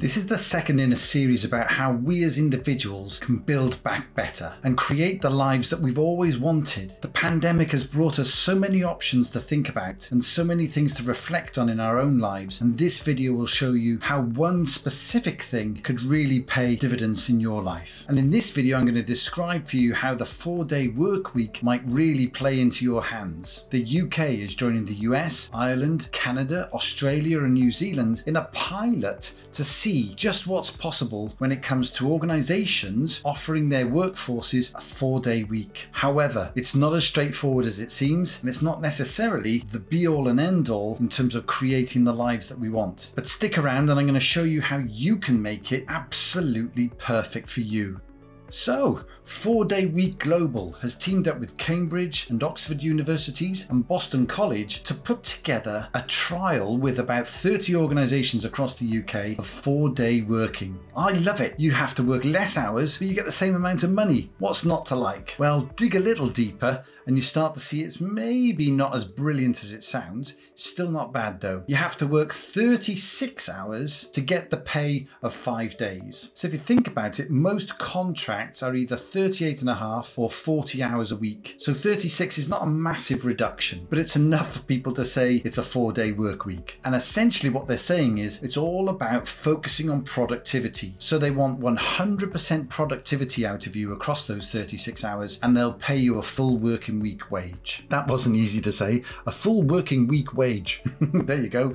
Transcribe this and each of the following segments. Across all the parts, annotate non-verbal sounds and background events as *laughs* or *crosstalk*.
This is the second in a series about how we as individuals can build back better and create the lives that we've always wanted. The pandemic has brought us so many options to think about and so many things to reflect on in our own lives, and this video will show you how one specific thing could really pay dividends in your life. And in this video, I'm going to describe for you how the four day work week might really play into your hands. The UK is joining the US, Ireland, Canada, Australia, and New Zealand in a pilot to see just what's possible when it comes to organisations offering their workforces a four day week. However, it's not as straightforward as it seems, and it's not necessarily the be all and end all in terms of creating the lives that we want. But stick around and I'm going to show you how you can make it absolutely perfect for you. So, Four Day Week Global has teamed up with Cambridge and Oxford universities and Boston College to put together a trial with about 30 organisations across the UK of four day working. I love it. You have to work less hours, but you get the same amount of money. What's not to like? Well, dig a little deeper and you start to see it's maybe not as brilliant as it sounds. Still not bad though. You have to work 36 hours to get the pay of five days. So if you think about it, most contracts are either 38 and a half or 40 hours a week. So 36 is not a massive reduction, but it's enough for people to say it's a four day work week. And essentially what they're saying is it's all about focusing on productivity. So they want 100% productivity out of you across those 36 hours and they'll pay you a full working week wage. That wasn't easy to say. A full working week wage. *laughs* there you go.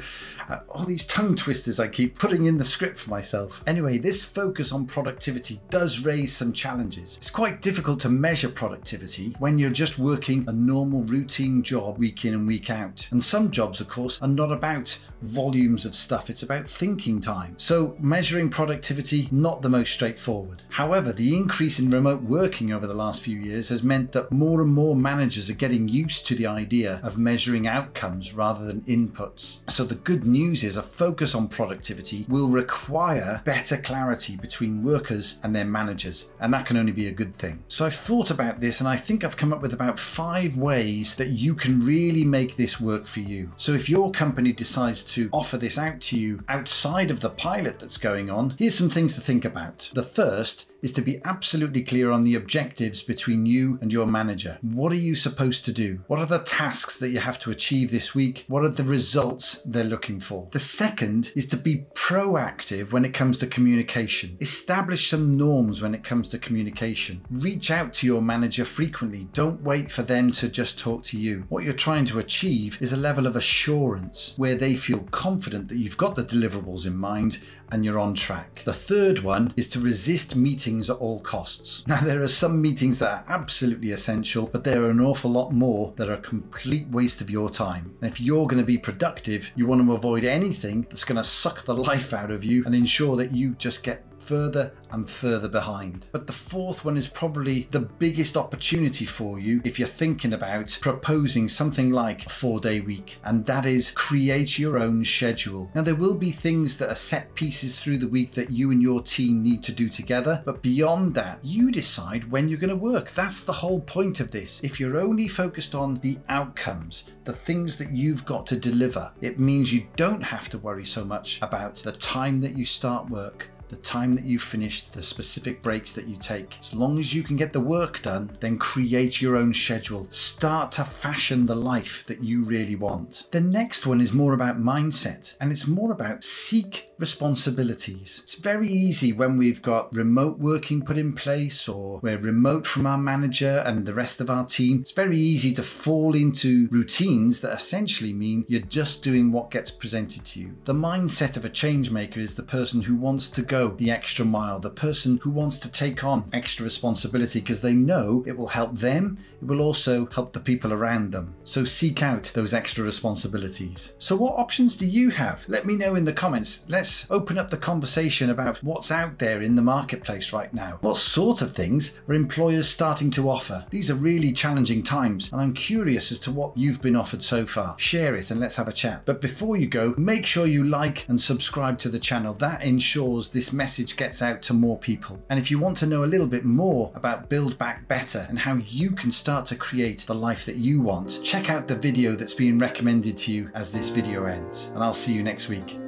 Uh, all these tongue twisters I keep putting in the script for myself. Anyway, this focus on productivity does raise some challenges. It's quite difficult to measure productivity when you're just working a normal routine job week in and week out. And some jobs, of course, are not about volumes of stuff, it's about thinking time. So measuring productivity, not the most straightforward. However, the increase in remote working over the last few years has meant that more and more managers are getting used to the idea of measuring outcomes rather than inputs. So the good news is a focus on productivity will require better clarity between workers and their managers, and that can only be a good thing. So I've thought about this and I think I've come up with about five ways that you can really make this work for you. So if your company decides to offer this out to you outside of the pilot that's going on, here's some things to think about. The first is to be absolutely clear on the objectives between you and your manager. What are you supposed to do? What are the tasks that you have to achieve this week? What are the results they're looking for? The second is to be proactive when it comes to communication. Establish some norms when it comes to communication. Reach out to your manager frequently. Don't wait for them to just talk to you. What you're trying to achieve is a level of assurance where they feel confident that you've got the deliverables in mind and you're on track. The third one is to resist meetings at all costs. *laughs* Now, there are some meetings that are absolutely essential, but there are an awful lot more that are a complete waste of your time. And if you're going to be productive, you want to avoid anything that's going to suck the *laughs* life out of you and ensure that you just get further and further behind. But the fourth one is probably the biggest opportunity for you if you're thinking about proposing something like a four day week, and that is create your own schedule. Now, there will be things that are set pieces through the week that you and your team need to do together, but beyond that, you decide when you're going to work. That's the whole point of this. If you're only focused on the outcomes, the things that you've got to deliver, it means you don't have to worry so much about the time that you start work the time that you finish, the specific breaks that you take. As long as you can get the work done, then create your own schedule. Start to fashion the life that you really want. The next one is more about mindset and it's more about seek responsibilities. It's very easy when we've got remote working put in place or we're remote from our manager and the rest of our team. It's very easy to fall into routines that essentially mean you're just doing what gets presented to you. The mindset of a change maker is the person who wants to go go the extra mile, the person who wants to take on extra responsibility because they know it will help them, it will also help the people around them. So seek out those extra responsibilities. So, what options do you have? Let me know in the comments. Let's open up the conversation about what's out there in the marketplace right now. What sort of things are employers starting to offer? These are really challenging times, and I'm curious as to what you've been offered so far. Share it and let's have a chat. But before you go, make sure you like and subscribe to the channel. That ensures this this message gets out to more people. And if you want to know a little bit more about Build Back Better and how you can start to create the life that you want, check out the video that's being recommended to you as this video ends. And I'll see you next week.